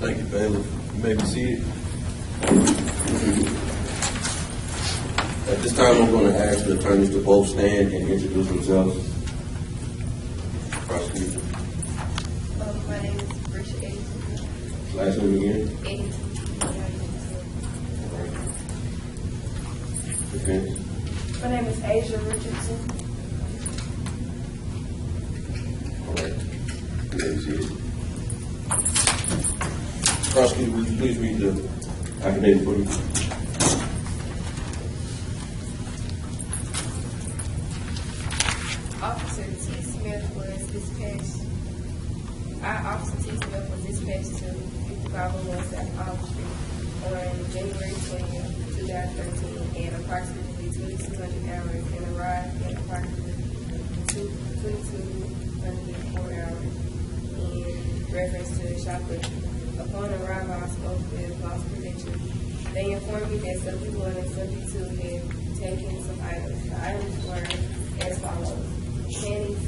may be seated. At this time, I'm going to ask the attorneys to both stand and introduce themselves. Prosecutor, Um, my name is Eddington. last name again? Eddington. All right. Defense, My name is Asia Richardson. all right. You may be seated. Prosecutor, would you please read the affidavit for me? Officer T. Smith was dispatched. Our officer T. Smith was dispatched to 5501 South Olive Street on January 20th, 2013, at approximately 2200 hours and arrived at approximately 2204 hours in reference to the shoplifting. Upon arrival, I spoke with loss prevention. They informed me that subject one and subject two had taken some items. The items were as follows: panties,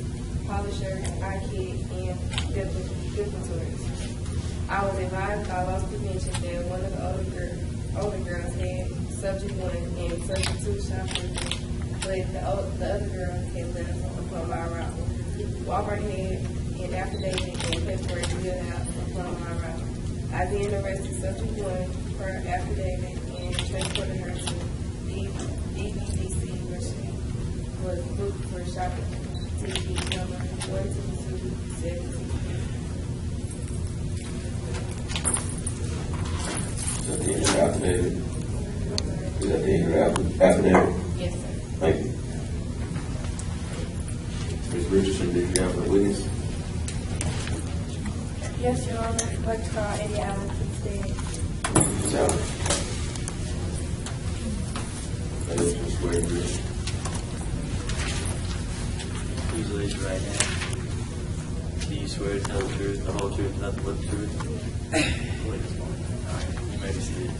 polishers, eye kit, and defibrillators. I was advised by loss prevention that one of the older older girls had subject one and subject two shoplifting, but the, the other girl had left upon my arrival. Walmart had an affidavit and paperwork filled out upon my arrival. I then arrested subject one per affidavit and transported her to D- DBDC where she was booked for shopping TV number one two two seven two. Is that the end of the affidavit? Is that the end of the aff- affidavit? Yes, sir. Thank you. Ms. Richardson, did you have a witness? Yes, Your Honor. I'd uh, like to call India Allen instead. Ms. Allen? That is just swear to you. Please raise your right hand. Do you swear to tell the truth, the whole truth, and nothing but the truth? All right, you may be seated.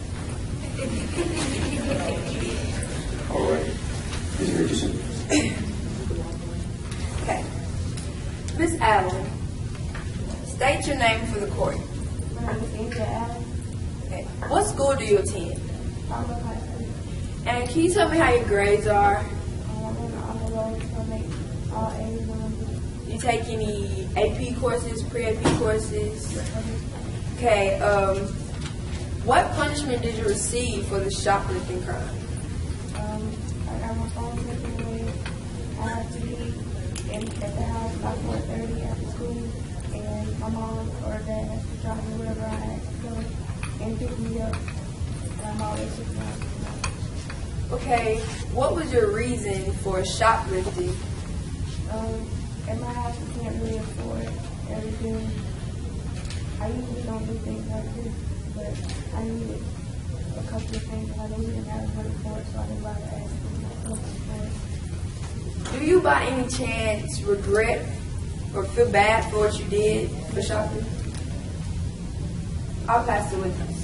All right. Ms. Richardson? Okay. How your grades are? You take any AP courses, pre-AP courses? Okay. Um, what punishment did you receive for the shoplifting crime? Um, I got my phone taken away. I have to be in, at the house by four thirty after school, and my mom or dad has to drive me wherever I have to go and pick me up. And I'm always out. Okay. What was your reason for shoplifting? Um, at my house, we can't really afford everything. I usually don't do things like this, but I needed a couple of things I didn't even have money for it, so I didn't bother asking my. Do you by any chance regret or feel bad for what you did for shoplifting? I'll pass the witness.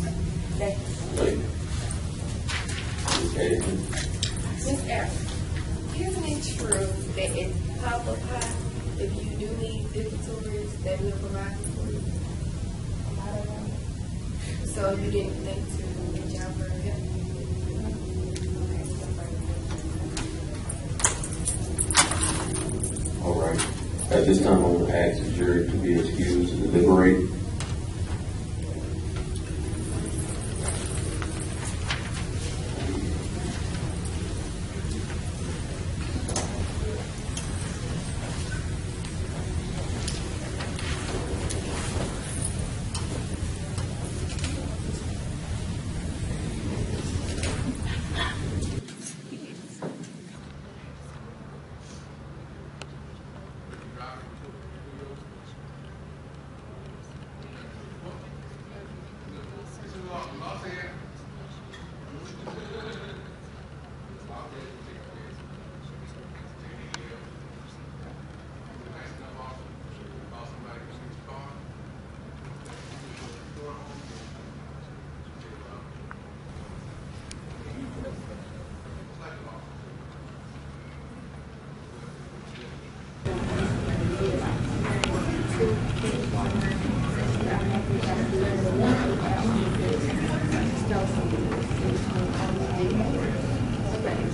Thank you. Thank you. Ms. Aaron, isn't it true that Papa Pie, if you do need visitors, they will provide for you? I. So you didn't think to reach out for help? All right. At this time, I'm going to ask the jury to be excused and deliberate.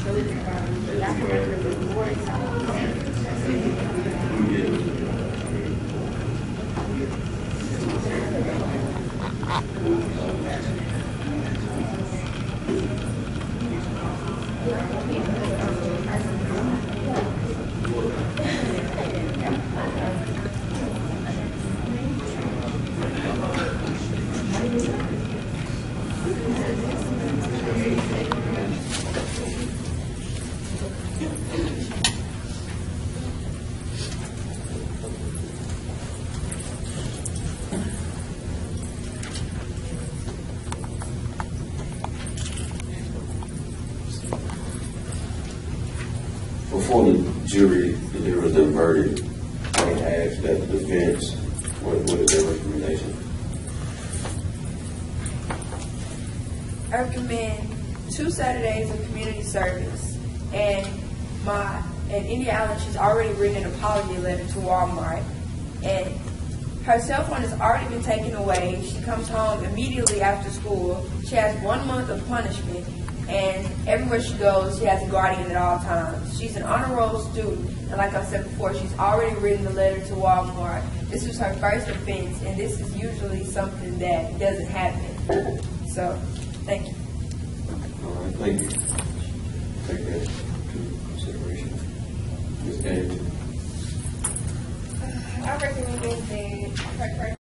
children, um, that's where the reward is. Before the jury delivers their verdict, I ask that the defense, what, what is their recommendation? I recommend two Saturdays of community service, and my and India Allen. She's already written an apology letter to Walmart, and her cell phone has already been taken away. She comes home immediately after school. She has one month of punishment, and everywhere she goes, she has a guardian at all times. She's an honor roll student, and like I said before, she's already written the letter to Walmart. This was her first offense, and this is usually something that doesn't happen. So, thank you. All right, thank you. Take that into consideration. Ms. Gaines? I recommend that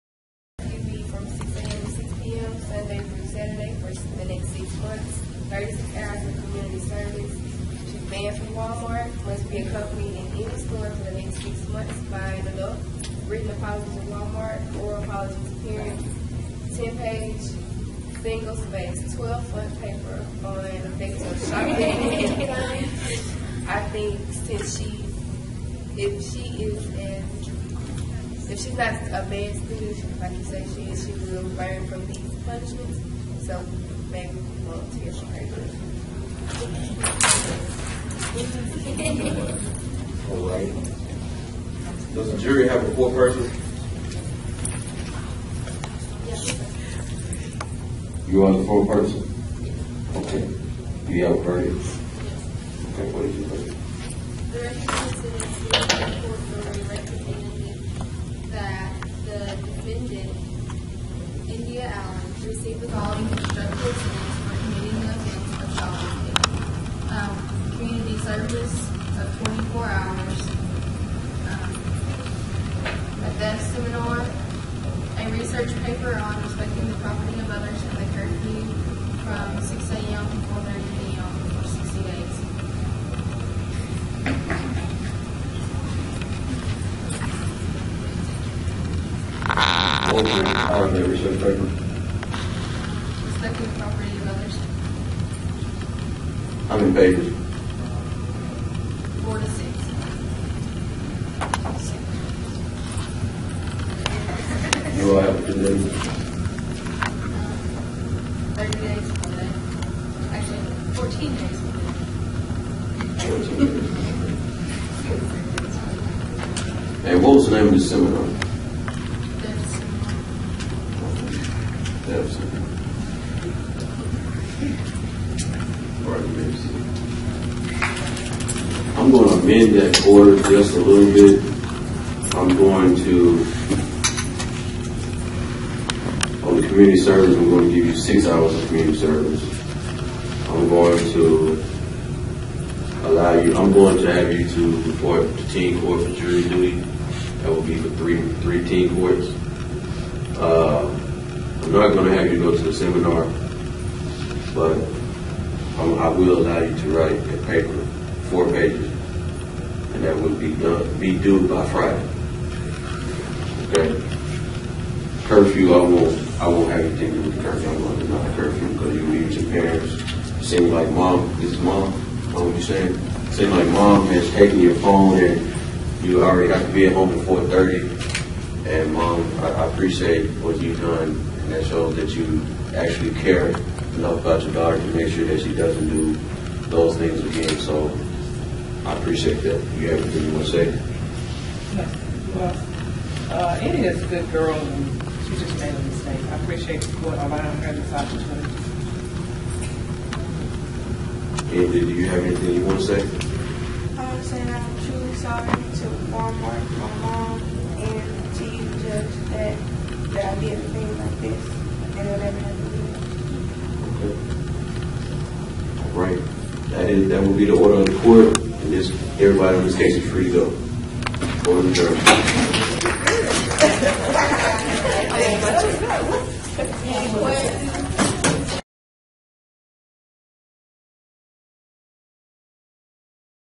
36 hours of community service. She's banned from Walmart, must be accompanied in any store for the next six months by an adult. Written apology to Walmart, oral apology to parents. 10 page single space, 12 foot paper on effective shopping. I think since she, if she is as if she's not a bad student, like you say she is, she will learn from these punishments. So maybe volunteer for her. All right. Does the jury have a foreperson? You are the foreperson? Okay. Do you have a verdict? Okay, what is your verdict? The recommended court order recommended that the defendant, India Allen, receive the following sentence for committing the offense of shoplifting. Um, community service of twenty-four hours. Um, A theft seminar, a research paper on respecting the property of others and the curfew from six AM to four thirty PM for sixty days. What that research paper? The property of others, How many pages? four to six. You all have a good day. Thirty days from today. Actually, fourteen days from. And what was the name of the seminar? There's That was- Pardon me. I'm going to amend that order just a little bit. I'm going to, on the community service, I'm going to give you six hours of community service. I'm going to allow you, I'm going to have you to report to teen court for jury duty. That will be for three, three teen courts. Uh, I'm not gonna have you go to the seminar, but um, I will allow you to write a paper, four pages, that would be done, be due by Friday. Okay? Curfew, I won't, I won't have anything to do with curfew, I'm going to deny curfew because you leave your parents. Seems like mom, this is mom, what you're saying? Seems like mom has taken your phone and you already have to be at home at four thirty. And mom, I, I appreciate what you've done, and that shows that you actually care enough about your daughter to make sure that she doesn't do those things again. So I appreciate that. You have anything you want to say? Well, uh, India is a good girl, and she just made a mistake. I appreciate the court allowing her this opportunity. And do you have anything you want to say? I'm saying I'm truly sorry to Walmart, my mom, and to you, Judge, that, that I did a thing like this and whatever happened to me. Okay. All right. That is, that will be the order of the court, and this, everybody in this case is free to go. Order adjourned. Where-